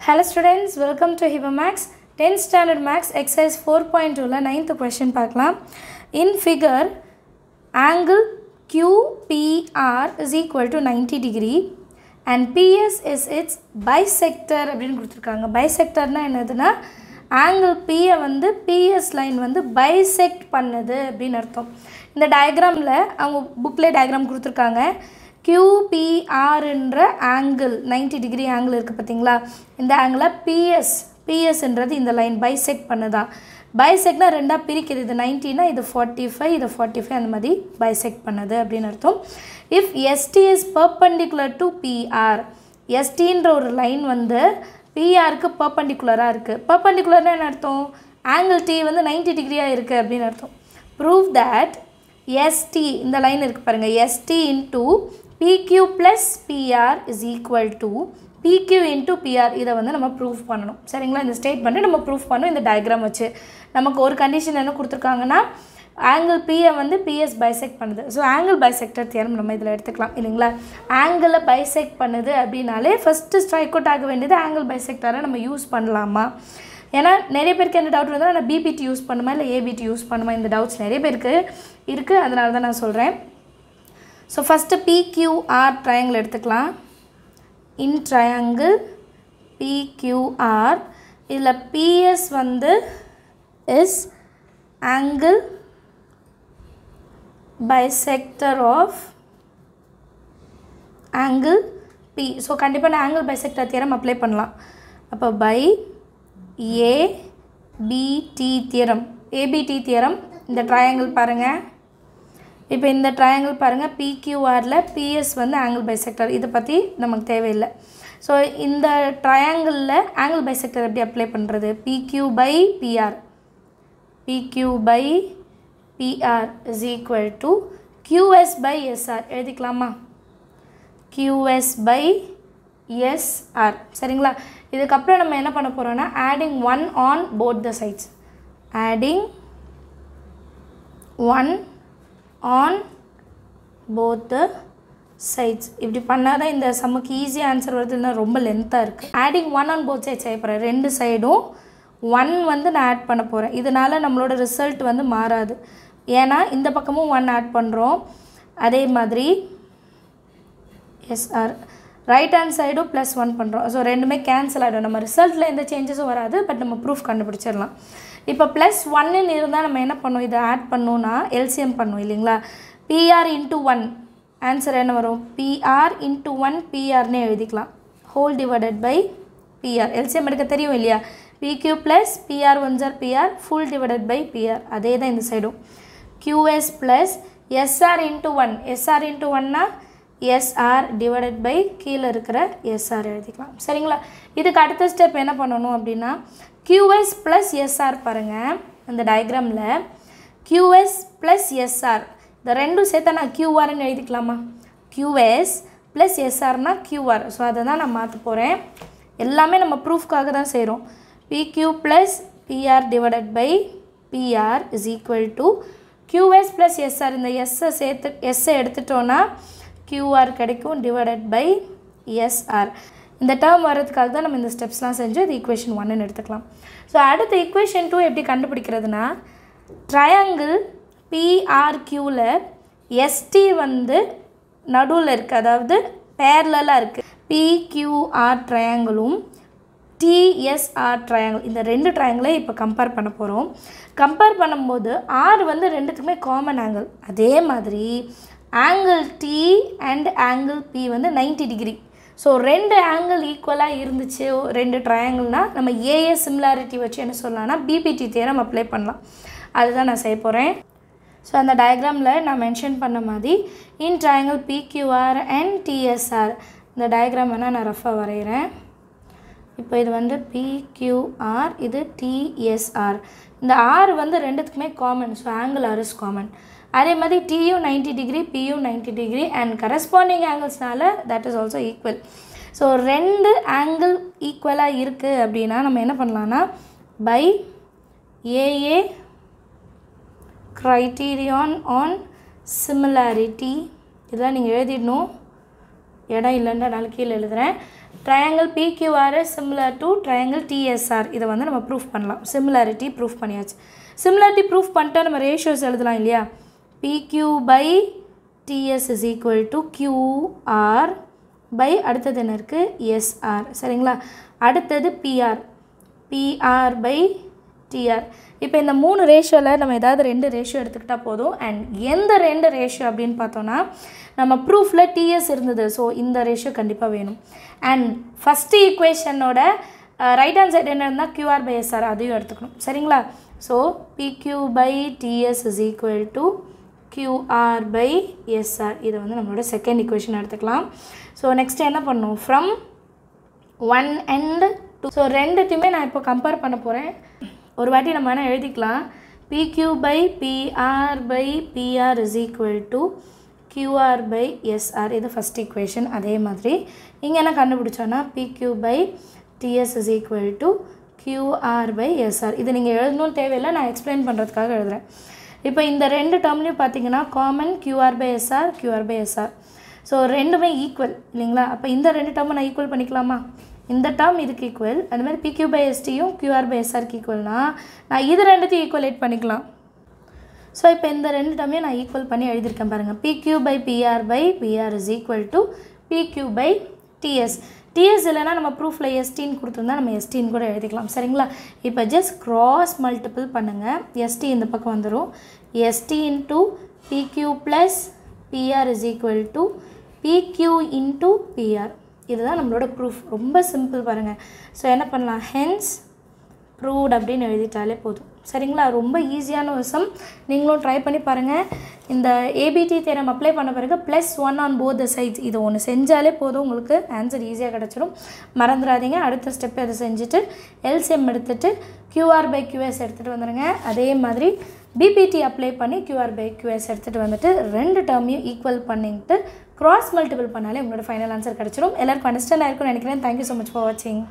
Hello students welcome to ஹிப maths tenth standard maths exercise four point டூவில் ninth question பார்க்கலாம் in figure angle QPR is equal to ninety degree and PS is its bisector அப்படின்னு கொடுத்துருக்காங்க பைசெக்டர்னால் என்னதுன்னா angle பியை வந்து PS line வந்து bisect பண்ணுது அப்படின்னு அர்த்தம் இந்த டயக்ராமில் அவங்க புக்கில் டயக்ராம் கொடுத்துருக்காங்க QPRன்ற ஆங்கிள் 90 டிகிரி ஆங்கிள் இருக்குது பார்த்தீங்களா? இந்த ஆங்கிளை பிஎஸ் பிஎஸ்ன்றது இந்த லைன் பைசெக்ட் பண்ணுதான் பைசெக்ட்னா ரெண்டாக பிரிக்கிறது. இது நைன்ட்டினா இது ஃபார்ட்டி ஃபைவ் இது ஃபார்ட்டி ஃபைவ் அந்த மாதிரி பைசெக்ட் பண்ணுது அப்படின்னு அர்த்தம். If ST is perpendicular to PR எஸ்டின்ற ஒரு லைன் வந்து பிஆருக்கு பர்பண்டிகுலராக இருக்குது பர்பண்டிகுலர்னா என்ன அர்த்தம்? ஆங்கிள் டி வந்து 90 டிகிரியாக இருக்குது அப்படின்னு அர்த்தம். ப்ரூவ் தட் எஸ்டி இந்த லைன் இருக்குது பாருங்கள் ST into PQ plus PR is equal to PQ into PR இதை வந்து நம்ம ப்ரூஃப் பண்ணணும். சரிங்களா? இந்த ஸ்டேட்மெண்ட்டு நம்ம ப்ரூஃப் பண்ணணும். இந்த டயக்ராம் வச்சு. நமக்கு ஒரு கண்டிஷன் என்ன கொடுத்துருக்காங்கன்னா ஆங்கிள் பியை வந்து பிஎஸ் பைசெக்ட் பண்ணுது. ஸோ ஆங்கிள் பைசெக்டர் தியரம் நம்ம இதில் எடுத்துக்கலாம். இல்லைங்களா? ஆங்கிளை பைசெக்ட் பண்ணுது அப்படின்னாலே ஃபஸ்ட்டு ஸ்ட்ரைக் அவுட் ஆக வேண்டியது ஆங்கிள் பைசெக்டரை நம்ம யூஸ் பண்ணலாமா? ஏன்னா நிறைய பேருக்கு என்ன டவுட் இருந்தாலும் நான் பிபிடி யூஸ் பண்ணுமா? இல்லை ஏபிடி யூஸ் பண்ணுமா? இந்த டவுட்ஸ் நிறைய பேருக்கு இருக்குது அதனால தான் நான் சொல்கிறேன் ஸோ ஃபஸ்ட்டு பிக்யூஆர் ட்ரையாங்கிள் எடுத்துக்கலாம். இன் ட்ரையாங்கிள் பிக்யூஆர் இதில் பிஎஸ் வந்து is angle bisector of angle B so கண்டிப்பாக நான் ஆங்கிள் பைசெக்டர் தியரம் அப்ளை பண்ணலாம். அப்போ by ABT theorem ABT theorem இந்த ட்ரையாங்கிள் பாருங்கள் இப்போ இந்த ட்ரையாங்கிள் பாருங்கள் பிக்யூஆரில் பிஎஸ் வந்து ஆங்கிள் பைசெக்டர் இதை பற்றி நமக்கு தேவையில்லை. ஸோ இந்த ட்ரையாங்கிளில் ஆங்கிள் பைசெக்டர் எப்படி அப்ளை பண்ணுறது PQ by PR PQ by PR is equal to QS by SR எழுதிக்கலாமா? QS by SR சரிங்களா? இதுக்கப்புறம் நம்ம என்ன பண்ண போகிறோம்னா adding one on both the sides adding one on both sides இப்படி பண்ணால் தான் இந்த சம்முக்கு ஈஸியாக ஆன்சர் வருதுன்னா ரொம்ப லென்த்தாக இருக்குது adding one on both sides செய்ய போகிறேன் ரெண்டு சைடும் ஒன் வந்து நான் ஆட் பண்ண போகிறேன் இதனால் நம்மளோட ரிசல்ட் வந்து மாறாது. ஏன்னா இந்த பக்கமும் ஒன் ஆட் பண்ணுறோம் அதே மாதிரி எஸ்ஆர் ரைட் ஹேண்ட் சைடும் ப்ளஸ் ஒன் பண்ணுறோம் ஸோ ரெண்டுமே கேன்சல் ஆகிடும் நம்ம ரிசல்ட்டில் எந்த சேஞ்சஸும் வராது பட் நம்ம ப்ரூஃப் கண்டுபிடிச்சிடலாம். இப்போ ப்ளஸ் ஒன்னுன்னு இருந்தால் நம்ம என்ன பண்ணோம் இதை ஆட் பண்ணோன்னா எல்சிஎம் பண்ணும் இல்லைங்களா? பிஆர் இன்ட்டு ஒன் ஆன்சர் என்ன வரும்? பிஆர் இன்ட்டு ஒன் பிஆர்னே எழுதிக்கலாம். Whole divided by PR LCM எடுக்க தெரியும் இல்லையா? PQ plus PR one jar PR full divided by PR அதே தான் இந்த சைடும் QS plus SR into one SR into ஒன்னா எஸ்ஆர் டிவைடட் பை கீழே இருக்கிற எஸ்ஆர் எழுதிக்கலாம். சரிங்களா? இதுக்கு அடுத்த ஸ்டெப் என்ன பண்ணணும் அப்படின்னா கியூஎஸ் ப்ளஸ் எஸ்ஆர் பாருங்கள் அந்த டயக்ராமில் கியூஎஸ் ப்ளஸ் எஸ்ஆர் இந்த ரெண்டும் சேர்த்தா நான் கியூஆர்னு எழுதிக்கலாமா? கியூஎஸ் ப்ளஸ் எஸ்ஆர்னா கியூஆர் ஸோ அதை தான் நான் மாற்ற போகிறேன் எல்லாமே நம்ம ப்ரூஃப்காக தான் செய்கிறோம் PQ plus PR divided by PR is equal to QS plus SR இந்த எஸ்ஸை சேர்த்து எஸ்ஸை எடுத்துட்டோன்னா கியூஆர் கிடைக்கும் டிவைடட் பை எஸ்ஆர் இந்த டேர்ம் வர்றதுக்காக தான் நம்ம இந்த ஸ்டெப்ஸ்லாம் செஞ்சு அது ஈக்குவேஷன் ஒன்னு எடுத்துக்கலாம். ஸோ அடுத்த ஈக்குவேஷன் டூ எப்படி கண்டுபிடிக்கிறதுனா ட்ரையாங்கிள் பிஆர்கியூவில் எஸ்டி வந்து நடுவில் இருக்குது அதாவது பேரலாக இருக்குது பிக்யூஆர் ட்ரையாங்கிளும் டிஎஸ்ஆர் ட்ரையாங்கிள் இந்த ரெண்டு ட்ரையாங்கிளே இப்போ கம்பேர் பண்ண போகிறோம் கம்பேர் பண்ணும்போது ஆர் வந்து ரெண்டுத்துக்குமே காமன் ஆங்கிள் அதே மாதிரி angle T and angle P வந்து நைன்டி டிகிரி ஸோ ரெண்டு ஆங்கிள் ஈக்குவலாக இருந்துச்சு. ரெண்டு ட்ரையாங்கிள்னால் நம்ம ஏஏ சிமிலாரிட்டி வச்சு என்ன சொல்லலாம்னா பிபிடி தேரம் அப்ளை பண்ணலாம். அதுதான் நான் செய்ய போகிறேன் ஸோ அந்த டயக்ராமில் நான் மென்ஷன் பண்ண மாதிரி in triangle PQR and TSR இந்த டயக்ராம் வேணால் நான் ரஃபாக வரைகிறேன் இப்போ இது வந்து பிக்யூஆர் இது டிஎஸ்ஆர் இந்த ஆர் வந்து ரெண்டுத்துக்குமே common so angle R is common அதே மாதிரி டியும் நைன்டி டிகிரி பியும் ninety degree and corresponding ஆங்கிள்ஸ்னால that is also equal so ரெண்டு ஆங்கிள் ஈக்குவலாக இருக்குது அப்படின்னா நம்ம என்ன பண்ணலான்னா by AA criterion on similarity இதெல்லாம் நீங்கள் எழுதிடணும். இடம் இல்லைன்ற நான் கீழே எழுதுகிறேன் triangle PQR similar to triangle TSR இதை வந்து நம்ம ப்ரூஃப் பண்ணலாம். சிமிலாரிட்டி ப்ரூஃப் பண்ணியாச்சு. சிமிலாரிட்டி ப்ரூஃப் பண்ணிட்டா நம்ம ரேஷியோஸ் எழுதலாம் இல்லையா? PQ by TS is equal to QR by அடுத்தது என்ன இருக்குது எஸ்ஆர் சரிங்களா? அடுத்தது பிஆர் பிஆர் பை டிஆர் இப்போ இந்த மூணு ரேஷியோவில் நம்ம ஏதாவது ரெண்டு ரேஷியோ எடுத்துக்கிட்டால் போதும். அண்ட் எந்த ரெண்டு ரேஷியோ அப்படின்னு பார்த்தோன்னா நம்ம ப்ரூஃபில் டிஎஸ் இருந்தது. ஸோ இந்த ரேஷியோ கண்டிப்பாக வேணும். அண்ட் ஃபஸ்ட்டு ஈக்குவேஷனோட ரைட் ஹேண்ட் சைடு என்ன இருந்தால் கியூஆர் பை எஸ்ஆர் அதையும் எடுத்துக்கணும். சரிங்களா? So PQ by TS is equal to QR by SR இதை வந்து நம்மளோட செகண்ட் இக்குவேஷன் எடுத்துக்கலாம். ஸோ நெக்ஸ்ட் என்ன பண்ணணும் from one and two so ரெண்டுத்தையுமே நான் இப்போ கம்பேர் பண்ண போகிறேன் ஒரு வாட்டி நம்ம வேணால் எழுதிக்கலாம். PQ by PR by PR is equal to QR by SR இது ஃபஸ்ட் ஈக்குவேஷன் அதே மாதிரி. இங்கே என்ன கண்டுபிடிச்சோன்னா PQ by TS is equal to QR by SR இது நீங்கள் எழுதணும்னு தேவையில்லை. நான் எக்ஸ்பிளைன் பண்ணுறதுக்காக எழுதுகிறேன் இப்போ இந்த ரெண்டு டேர்ம்லையும் பார்த்தீங்கன்னா common QR by SR QR by SR so ரெண்டுமே ஈக்குவல் இல்லைங்களா? அப்போ இந்த ரெண்டு டேர்மை நான் ஈக்குவல் பண்ணிக்கலாமா? இந்த டேர்ம் இதுக்கு ஈக்குவல் அந்த மாதிரி பிக்யூ பை எஸ்டியும் கியூஆர் பை எஸ்ஆர்க்கு ஈக்குவல்னா நான் இது ரெண்டுத்தையும் ஈக்குவலேட் பண்ணிக்கலாம். ஸோ இப்போ இந்த ரெண்டு டேர்மையும் நான் ஈக்குவல் பண்ணி எழுதியிருக்கேன் பாருங்கள் PQ by PR by PR is equal to PQ by TS TS இல்லைனா நம்ம ப்ரூஃபில் எஸ்டின்னு கொடுத்துருந்தா நம்ம எஸ்டின்னு கூட எழுதிக்கலாம். சரிங்களா? இப்போ ஜஸ்ட் க்ராஸ் மல்டிபிள் பண்ணுங்கள் எஸ்டி இந்த பக்கம் வந்துடும் ST into PQ plus PR is equal to PQ into PR இதுதான் நம்மளோட ப்ரூஃப் ரொம்ப சிம்பிள் பாருங்கள் ஸோ என்ன பண்ணலாம்? ஹென்ஸ் ப்ரூவ்ட் அப்படின்னு எழுதிட்டாலே போதும். சரிங்களா? ரொம்ப ஈஸியான ஒரு சம் நீங்களும் ட்ரை பண்ணி பாருங்கள் இந்த ஏபிடி தேரம் அப்ளை பண்ண பிறகு plus one on both the sides இது ஒன்று செஞ்சாலே போதும். உங்களுக்கு ஆன்சர் ஈஸியாக கிடச்சிரும். மறந்துடாதீங்க. அடுத்த ஸ்டெப் அதை செஞ்சுட்டு எல்சிஎம் எடுத்துகிட்டு கியூஆர் பை கியூஎஸ் எடுத்துகிட்டு வந்துடுங்க அதே மாதிரி பிபிடி அப்ளை பண்ணி கியூஆர் பை கியூஎஸ் எடுத்துகிட்டு வந்துட்டு ரெண்டு டேர்மையும் ஈக்குவல் பண்ணிட்டு க்ராஸ் மல்டிபிள் பண்ணாலே உங்களோட ஃபைனல் ஆன்சர் கிடச்சிரும். எல்லாருக்கும் அண்டர்ஸ்டாண்ட் ஆயிருக்கும்னு நினைக்கிறேன். தேங்க்யூ ஸோ மச் ஃபார் வாட்சிங்